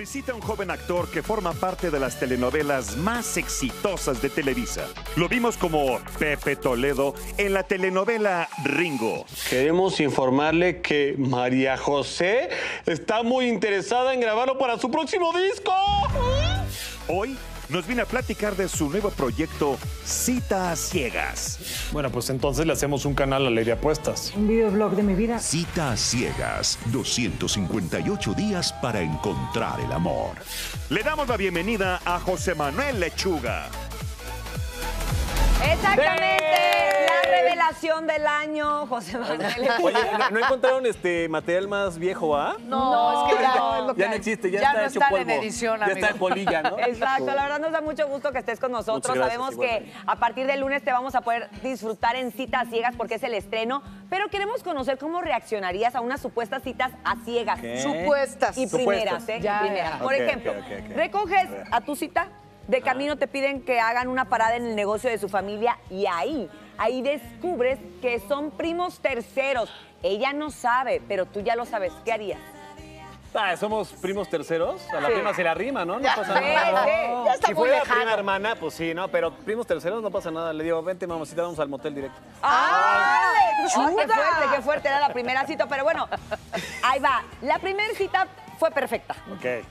visita a un joven actor que forma parte de las telenovelas más exitosas de Televisa. Lo vimos como Pepe Toledo en la telenovela Ringo. Queremos informarle que María José está muy interesada en grabarlo para su próximo disco. Hoy nos viene a platicar de su nuevo proyecto Citas Ciegas. Bueno, pues entonces le hacemos un canal a Ley de Apuestas. Un videoblog de mi vida. Citas ciegas, 258 días para encontrar el amor. Le damos la bienvenida a José Manuel Lechuga. Exactamente, revelación del año, José Manuel. Oye, ¿no, no encontraron este material más viejo, ah? No, es que ya, no. Ya no existe, ya, Ya está no hecho están polvo. en edición, Ya amigo. está en polilla, ¿no? Exacto, la verdad nos da mucho gusto que estés con nosotros. Gracias, Sabemos igualmente. que a partir del lunes te vamos a poder disfrutar en citas ciegas porque es el estreno, pero queremos conocer cómo reaccionarías a unas supuestas citas a ciegas. ¿Qué? Supuestas. Y primeras, ¿eh? Y Ya, primeras. ya. Por ejemplo, recoges a tu cita, de camino te piden que hagan una parada en el negocio de su familia y ahí, ahí descubres que son primos terceros. Ella no sabe, pero tú ya lo sabes. ¿Qué harías? Ah, somos primos terceros. A la Sí. prima se la rima, ¿no? No Ya pasa sé, nada. sí. Ya está si muy fuera lejano. prima hermana, pues sí, ¿no? Pero primos terceros no pasa nada. Le digo, vente, mamacita, vamos al motel directo. ¡Ah! ¡Ay, qué fuerte, qué fuerte era la primera cita! Pero bueno, ahí va. La primera cita fue perfecta. Ok.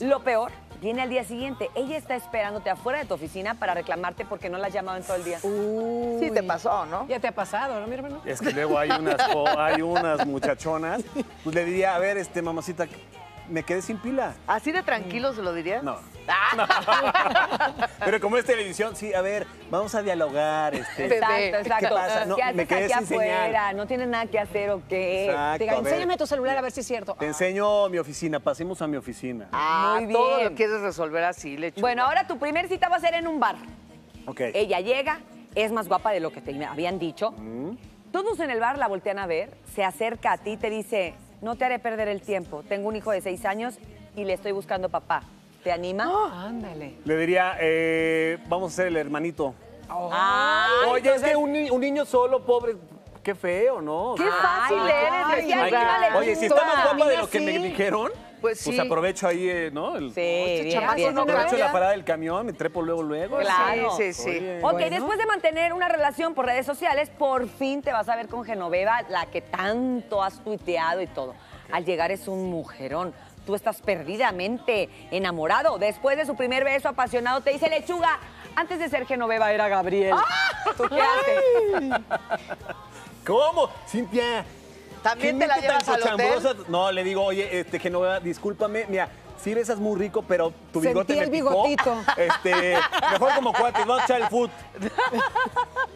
Lo peor viene al día siguiente. Ella está esperándote afuera de tu oficina para reclamarte porque no la has llamado en todo el día. Sí te pasó, ¿no? Ya te ha pasado, ¿no, mi hermano? Es que luego hay unas, hay unas muchachonas. Pues le diría, a ver, este, mamacita, me quedé sin pila. ¿Así de tranquilo se lo dirías? No. Pero como es televisión, sí, a ver, vamos a dialogar. Este. Exacto, exacto. ¿Qué pasa? No, ¿Qué me haces quedé aquí sin señal. afuera? ¿No tienes nada que hacer o qué? Exacto, Diga, enséñame tu celular a ver si es cierto. Te enseño mi oficina, pasemos a mi oficina. Ah, Muy todo bien. lo quieres resolver así, lechuga. Bueno, ahora tu primer cita va a ser en un bar. Ok. Ella llega, es más guapa de lo que te habían dicho. Todos en el bar la voltean a ver, se acerca a ti y te dice, no te haré perder el tiempo. Tengo un hijo de seis años y le estoy buscando papá. ¿Te anima? Ándale. Le diría, eh, vamos a ser el hermanito. Ah, Oye, es que un niño solo, pobre, qué feo, ¿no? ¡Qué fácil eres! ay, decía Ay, oye, si está más guapa de lo que me dijeron, Pues pues sí. aprovecho ahí, eh, ¿no? El, Sí, bien, chamaco bien. no aprovecho la parada del camión, me trepo luego, luego. Claro. Sí, sí, sí. Oye. Ok, Bueno. después de mantener una relación por redes sociales, por fin te vas a ver con Genoveva, la que tanto has tuiteado y todo. Al llegar es un mujerón. Tú estás perdidamente enamorado. Después de su primer beso apasionado, te dice Lechuga, antes de ser Genoveva era Gabriel. ¿Tú qué haces? ¿Cómo? Cintia. ¿También ¿qué te la mente tan llevas al hotel? No, le digo, oye, este, Genoveva, discúlpame, mira, sí besas muy rico, pero tu Sentí bigote me el picó. bigotito. Este, mejor como cuates, vamos a echar el foot.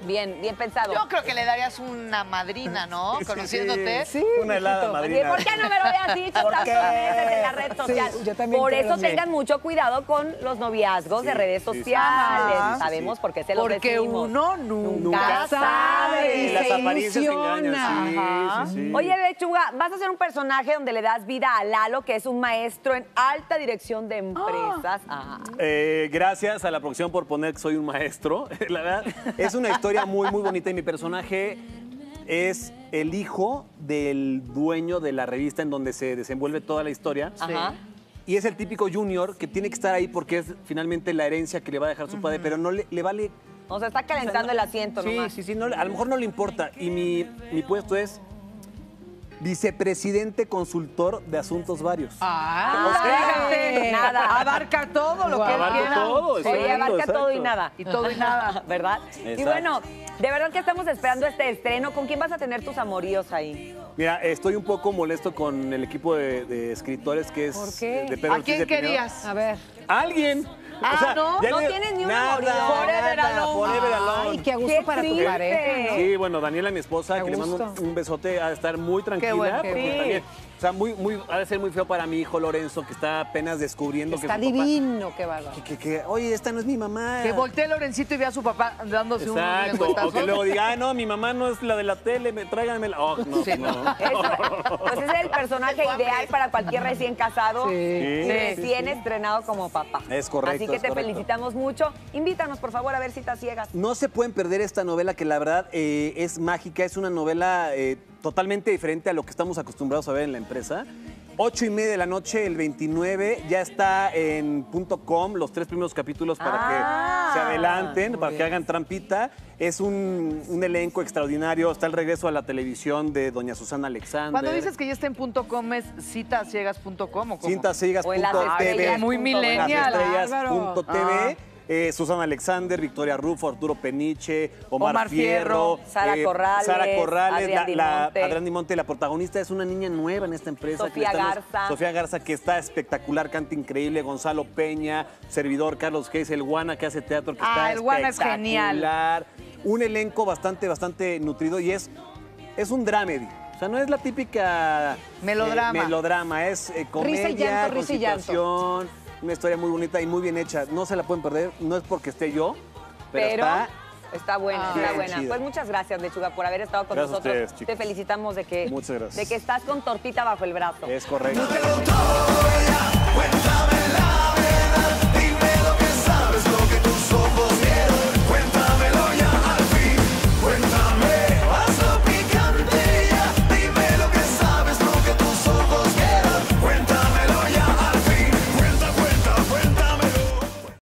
Bien, bien pensado. Yo creo que le darías una madrina, ¿no? Conociéndote. Sí, Una helada, madrina. ¿Por qué no me lo habías dicho ¿Por tantas veces en la red social? yo también por eso tengan mucho cuidado con los noviazgos de Sí, redes sí, sí, sociales. sí, sí, Sabemos sí. por qué se los Porque decimos. uno nunca Nunca sabe. Y las se apariencias engañan, sí, sí, sí. Oye, Lechuga, vas a ser un personaje donde le das vida a Lalo, que es un maestro en alta dirección de empresas. Ah. Eh, gracias a la producción por poner que soy un maestro. La verdad, es una historia muy, muy bonita y mi personaje es el hijo del dueño de la revista en donde se desenvuelve toda la historia. Ajá. Y es el típico junior que tiene que estar ahí porque es finalmente la herencia que le va a dejar su padre, pero no le, le vale... O sea, está calentando el asiento Sí, nomás. sí, sí, no a lo mejor no le importa. Y mi, mi puesto es vicepresidente consultor de asuntos varios. Ah, Fíjate, nada. Abarca todo lo que él Abarca todo, Oye, abarca exacto. todo y nada. Y todo y nada. ¿Verdad? Y bueno, de verdad que estamos esperando este estreno. ¿Con quién vas a tener tus amoríos ahí? Mira, estoy un poco molesto con el equipo de, de escritores que es ¿Por qué? de Pedro ¿A quién querías? A ver. ¿Alguien? Ah, ¿no? No le- tienes ni un nada, amorío. Forever nada, alone. Forever alone. Ay, qué a gusto Qué para tu triste. pareja. ¿no? Sí, bueno, Daniela, mi esposa, A que le mando gusto. un, un besote, ha de estar muy tranquila. bueno, porque sí. también, o sea, muy, muy, ha de ser muy feo para mi hijo Lorenzo, que está apenas descubriendo Está que su papá- divino, qué bárbaro. que, que, oye, esta no es mi mamá. Que voltee Lorencito y vea a su papá dándose un Exacto, o que luego diga, ah, no, mi mamá no es la de la tele, me, tráiganmela. Oh, no, Sí. no. Eso, pues ese es el personaje ideal para cualquier recién casado Sí. recién estrenado como papá. Es correcto, Así que es te correcto. felicitamos mucho. Invítanos, por favor, a ver citas ciegas. No se pueden perder esta novela que la verdad eh, es mágica, es una novela eh, totalmente diferente a lo que estamos acostumbrados a ver en la empresa. 8 y media de la noche, el 29, ya está en punto .com los tres primeros capítulos para Ah, que se adelanten, para que hagan trampita. Es un, un elenco extraordinario. Está el regreso a la televisión de doña Susana Alexander. Cuando dices que ya está en punto .com, ¿es citasciegas.com o cómo? Las estrellas. Muy punto millennial. Estrellas.tv. Eh, Susana Alexander, Victoria Rufo, Arturo Peniche, Omar, Omar Fierro, Fierro, Sara Corrales, Sara Corrales, Adrián la, Di la-. Adrián protagonista es una niña nueva en esta empresa. que Sofía estamos- Garza. Sofía Garza, que está espectacular, canta increíble. Gonzalo Peña, servidor Carlos Hayes, el Guana que hace teatro, que Ah, está el Guana es genial. Un elenco bastante, bastante nutrido y es, es un dramedy. O sea, no es la típica... Melodrama. eh, melodrama, es eh, comedia, Risa y llanto, con risa y llanto. Una historia muy bonita y muy bien hecha. No se la pueden perder, no es porque esté yo, pero, Pero está... está buena, está Bien buena. chida. Pues muchas gracias, Lechuga, por haber estado con Gracias a nosotros. ustedes, chicos. Te felicitamos de que, Muchas gracias. de que estás con tortita bajo el brazo. Es correcto.